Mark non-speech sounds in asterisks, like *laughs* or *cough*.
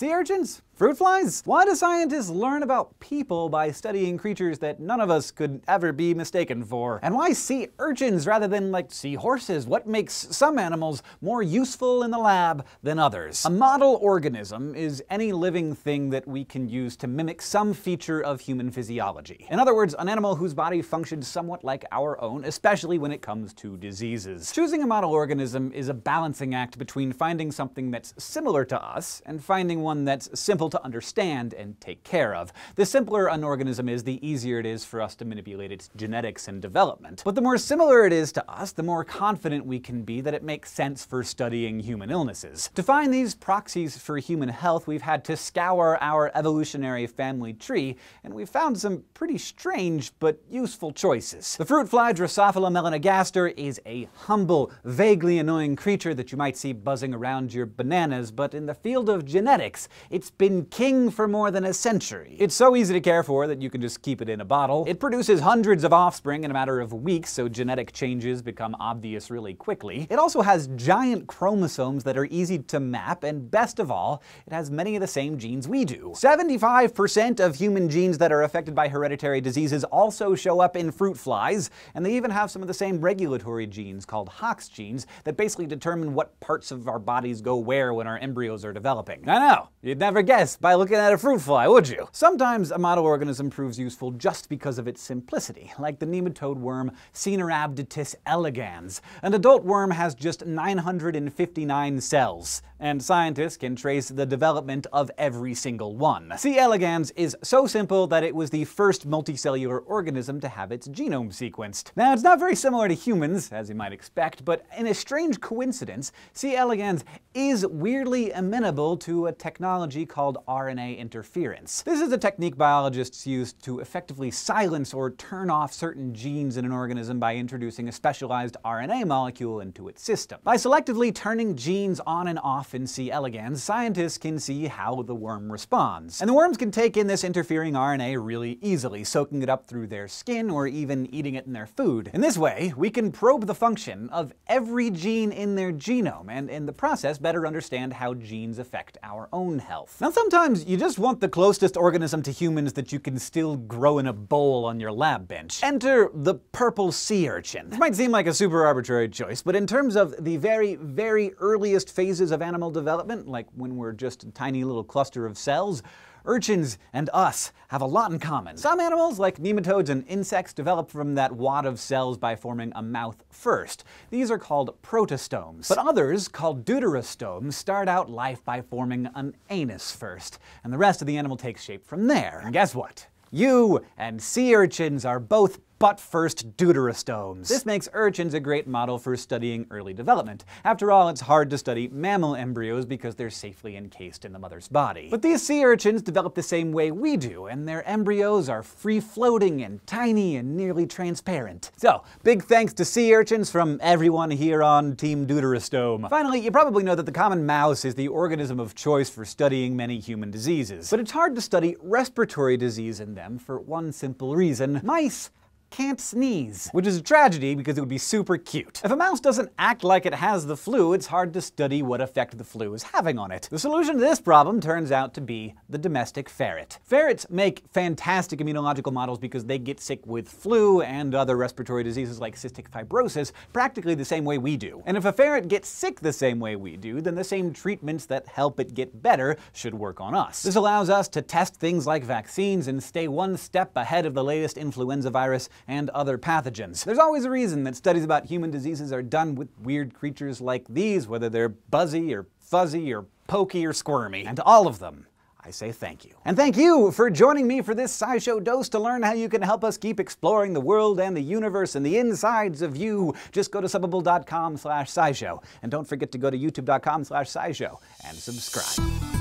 Sea urchins? Fruit flies? Why do scientists learn about people by studying creatures that none of us could ever be mistaken for? And why sea urchins rather than, like, sea horses? What makes some animals more useful in the lab than others? A model organism is any living thing that we can use to mimic some feature of human physiology. In other words, an animal whose body functions somewhat like our own, especially when it comes to diseases. Choosing a model organism is a balancing act between finding something that's similar to us and finding one that's simple to understand and take care of. The simpler an organism is, the easier it is for us to manipulate its genetics and development. But the more similar it is to us, the more confident we can be that it makes sense for studying human illnesses. To find these proxies for human health, we've had to scour our evolutionary family tree, and we've found some pretty strange but useful choices. The fruit fly Drosophila melanogaster is a humble, vaguely annoying creature that you might see buzzing around your bananas, but in the field of genetics, it's been king for more than a century. It's so easy to care for that you can just keep it in a bottle. It produces hundreds of offspring in a matter of weeks, so genetic changes become obvious really quickly. It also has giant chromosomes that are easy to map, and best of all, it has many of the same genes we do. 75% of human genes that are affected by hereditary diseases also show up in fruit flies, and they even have some of the same regulatory genes called Hox genes that basically determine what parts of our bodies go where when our embryos are developing. I know, you'd never guess by looking at a fruit fly, would you? Sometimes a model organism proves useful just because of its simplicity, like the nematode worm Caenorhabditis elegans. An adult worm has just 959 cells, and scientists can trace the development of every single one. C. elegans is so simple that it was the first multicellular organism to have its genome sequenced. Now, it's not very similar to humans, as you might expect, but in a strange coincidence, C. elegans is weirdly amenable to a technology called called RNA interference. This is a technique biologists use to effectively silence or turn off certain genes in an organism by introducing a specialized RNA molecule into its system. By selectively turning genes on and off in C. elegans, scientists can see how the worm responds. And the worms can take in this interfering RNA really easily, soaking it up through their skin or even eating it in their food. In this way, we can probe the function of every gene in their genome, and in the process better understand how genes affect our own health. Now, sometimes you just want the closest organism to humans that you can still grow in a bowl on your lab bench. Enter the purple sea urchin. This might seem like a super arbitrary choice, but in terms of the very, very earliest phases of animal development, like when we're just a tiny little cluster of cells, Urchins and us have a lot in common. Some animals, like nematodes and insects, develop from that wad of cells by forming a mouth first. These are called protostomes. But others, called deuterostomes, start out life by forming an anus first, and the rest of the animal takes shape from there. And guess what? You and sea urchins are both butt first deuterostomes. This makes urchins a great model for studying early development. After all, it's hard to study mammal embryos because they're safely encased in the mother's body. But these sea urchins develop the same way we do, and their embryos are free-floating and tiny and nearly transparent. So, big thanks to sea urchins from everyone here on Team Deuterostome. Finally, you probably know that the common mouse is the organism of choice for studying many human diseases. But it's hard to study respiratory disease in them for one simple reason. Mice can't sneeze. Which is a tragedy because it would be super cute. If a mouse doesn't act like it has the flu, it's hard to study what effect the flu is having on it. The solution to this problem turns out to be the domestic ferret. Ferrets make fantastic immunological models because they get sick with flu and other respiratory diseases like cystic fibrosis practically the same way we do. And if a ferret gets sick the same way we do, then the same treatments that help it get better should work on us. This allows us to test things like vaccines and stay one step ahead of the latest influenza virus and other pathogens. *laughs* There's always a reason that studies about human diseases are done with weird creatures like these, whether they're buzzy or fuzzy or pokey or squirmy. And to all of them, I say thank you. And thank you for joining me for this SciShow dose to learn how you can help us keep exploring the world and the universe and the insides of you. Just go to subbable.com slash scishow. And don't forget to go to youtube.com slash scishow and subscribe.